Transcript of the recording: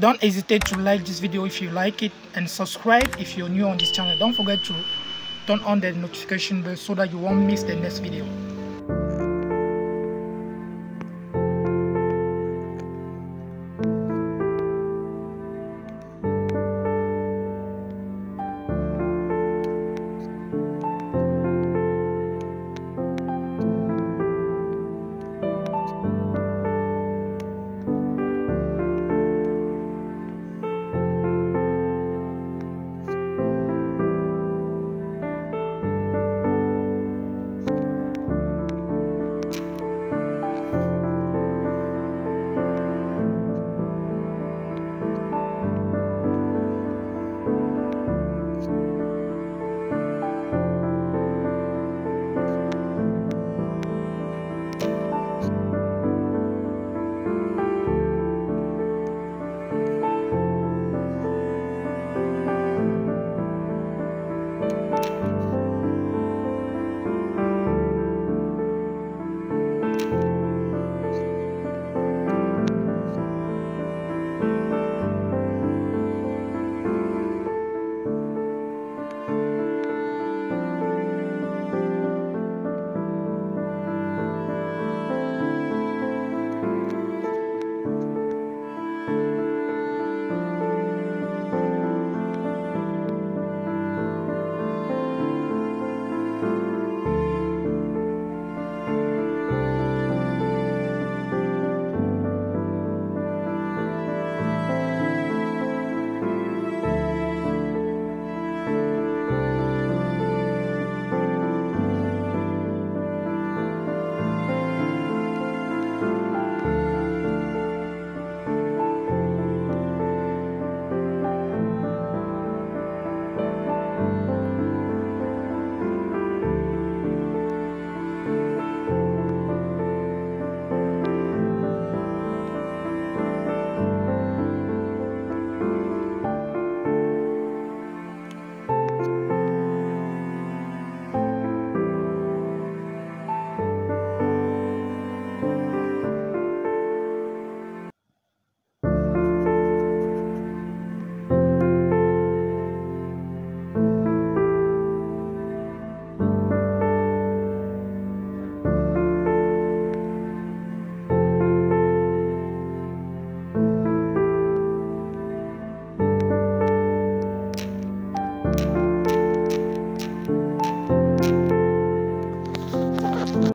don't hesitate to like this video if you like it and subscribe if you're new on this channel. Don't forget to turn on the notification bell so that you won't miss the next video Bye.